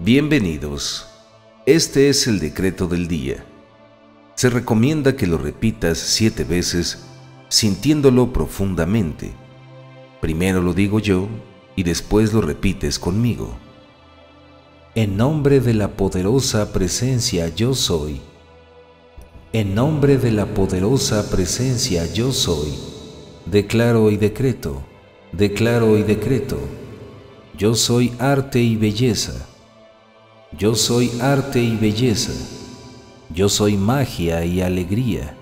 Bienvenidos. Este es el decreto del día. Se recomienda que lo repitas siete veces sintiéndolo profundamente. Primero lo digo yo y después lo repites conmigo. En nombre de la poderosa presencia yo soy. En nombre de la poderosa presencia yo soy. Declaro y decreto, declaro y decreto. Yo soy arte y belleza yo soy arte y belleza. Yo soy magia y alegría.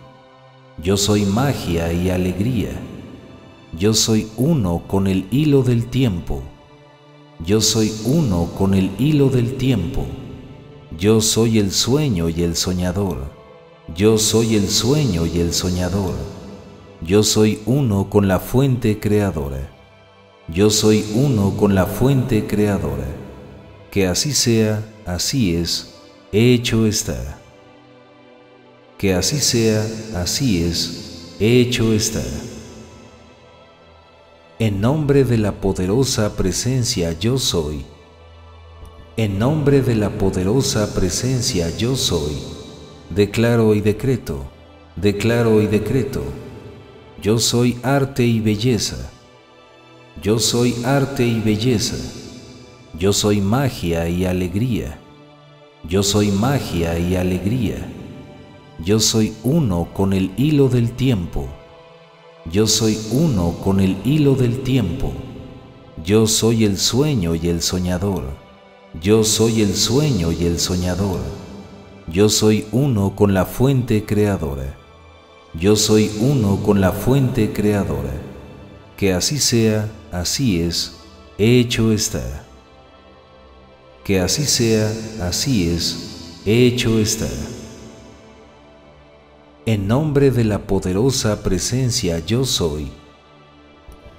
Yo soy magia y alegría. Yo soy uno con el hilo del tiempo. Yo soy uno con el hilo del tiempo. Yo soy el sueño y el soñador. Yo soy el sueño y el soñador. Yo soy uno con la fuente creadora. Yo soy uno con la fuente creadora. Que así sea así es, hecho está. Que así sea, así es, hecho está. En nombre de la poderosa presencia yo soy. En nombre de la poderosa presencia yo soy. Declaro y decreto, declaro y decreto. Yo soy arte y belleza. Yo soy arte y belleza. Yo soy magia y alegría. Yo soy magia y alegría. Yo soy uno con el hilo del tiempo. Yo soy uno con el hilo del tiempo. Yo soy el sueño y el soñador. Yo soy el sueño y el soñador. Yo soy uno con la fuente creadora. Yo soy uno con la fuente creadora. Que así sea, así es, hecho está que así sea, así es, hecho está. En nombre de la poderosa presencia yo soy.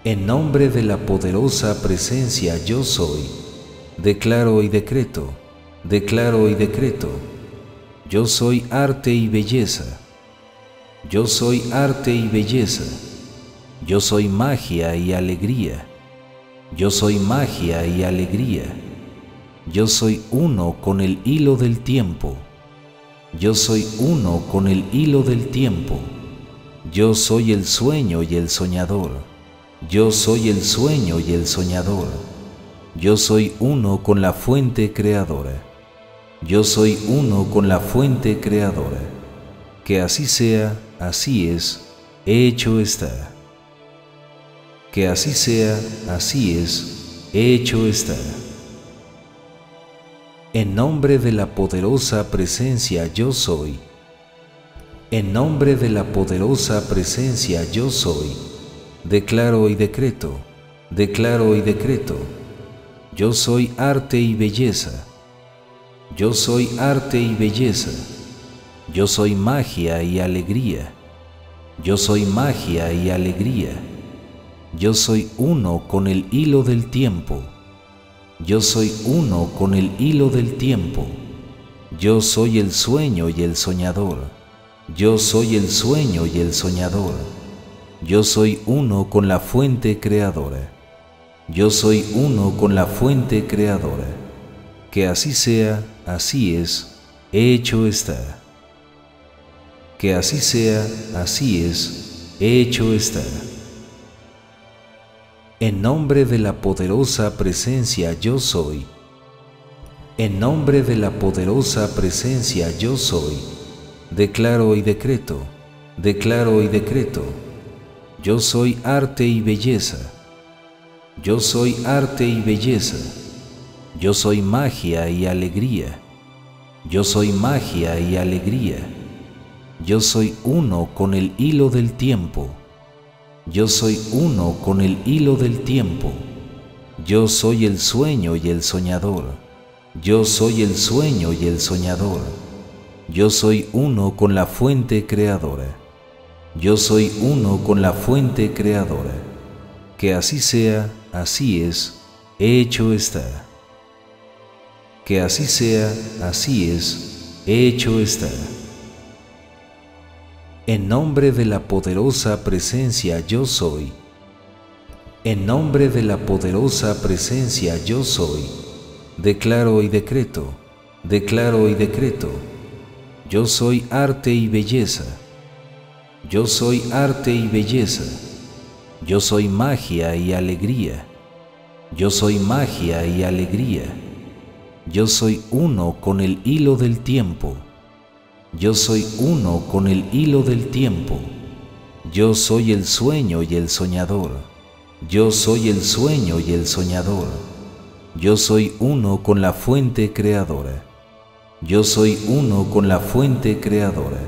En nombre de la poderosa presencia yo soy. Declaro y decreto, declaro y decreto. Yo soy arte y belleza. Yo soy arte y belleza. Yo soy magia y alegría. Yo soy magia y alegría. Yo soy uno con el hilo del tiempo. Yo soy uno con el hilo del tiempo. Yo soy el sueño y el soñador. Yo soy el sueño y el soñador. Yo soy uno con la fuente creadora. Yo soy uno con la fuente creadora. Que así sea, así es, hecho está. Que así sea, así es, hecho está. En nombre de la poderosa presencia yo soy. En nombre de la poderosa presencia yo soy. Declaro y decreto, declaro y decreto. Yo soy arte y belleza. Yo soy arte y belleza. Yo soy magia y alegría. Yo soy magia y alegría. Yo soy uno con el hilo del tiempo. Yo soy uno con el hilo del tiempo. Yo soy el sueño y el soñador. Yo soy el sueño y el soñador. Yo soy uno con la fuente creadora. Yo soy uno con la fuente creadora. Que así sea, así es, hecho está. Que así sea, así es, hecho está. En nombre de la poderosa presencia yo soy. En nombre de la poderosa presencia yo soy. Declaro y decreto, declaro y decreto. Yo soy arte y belleza. Yo soy arte y belleza. Yo soy magia y alegría. Yo soy magia y alegría. Yo soy uno con el hilo del tiempo. Yo soy uno con el hilo del tiempo. Yo soy el sueño y el soñador. Yo soy el sueño y el soñador. Yo soy uno con la fuente creadora. Yo soy uno con la fuente creadora. Que así sea, así es, hecho está. Que así sea, así es, hecho está. En nombre de la poderosa presencia yo soy. En nombre de la poderosa presencia yo soy. declaro y decreto, declaro y decreto. Yo soy arte y belleza. Yo soy arte y belleza. Yo soy magia y alegría. Yo soy magia y alegría. Yo soy uno con el hilo del tiempo. Yo soy uno con el hilo del tiempo. Yo soy el sueño y el soñador. Yo soy el sueño y el soñador. Yo soy uno con la fuente creadora. Yo soy uno con la fuente creadora.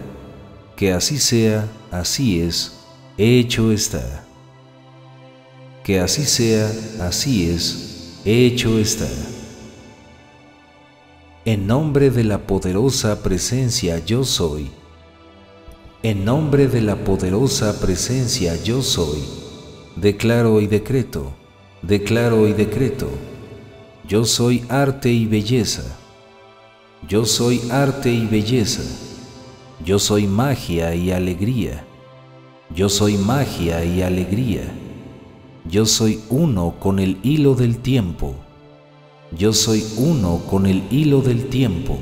Que así sea, así es, hecho está. Que así sea, así es, hecho está. En nombre de la poderosa presencia yo soy. En nombre de la poderosa presencia yo soy. Declaro y decreto, declaro y decreto. Yo soy arte y belleza. Yo soy arte y belleza. Yo soy magia y alegría. Yo soy magia y alegría. Yo soy uno con el hilo del tiempo. Yo soy uno con el hilo del tiempo.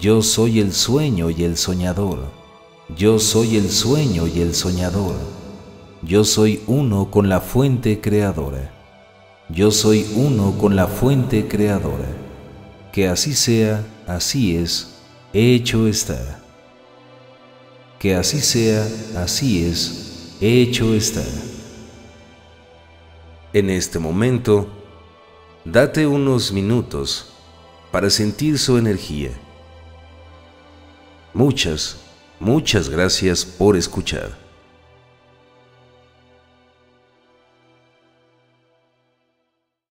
Yo soy el sueño y el soñador. Yo soy el sueño y el soñador. Yo soy uno con la fuente creadora. Yo soy uno con la fuente creadora. Que así sea así es, hecho está. Que así sea, así es, hecho está. En este momento, date unos minutos para sentir su energía. Muchas, muchas gracias por escuchar.